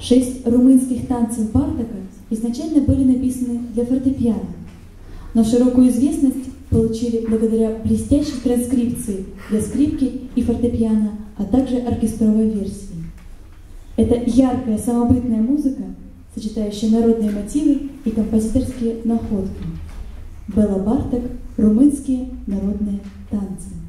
Шесть румынских танцев Бартака изначально были написаны для фортепиано, но широкую известность получили благодаря блестящей транскрипции для скрипки и фортепиано, а также оркестровой версии. Это яркая самобытная музыка, сочетающая народные мотивы и композиторские находки. Белла Барток «Румынские народные танцы».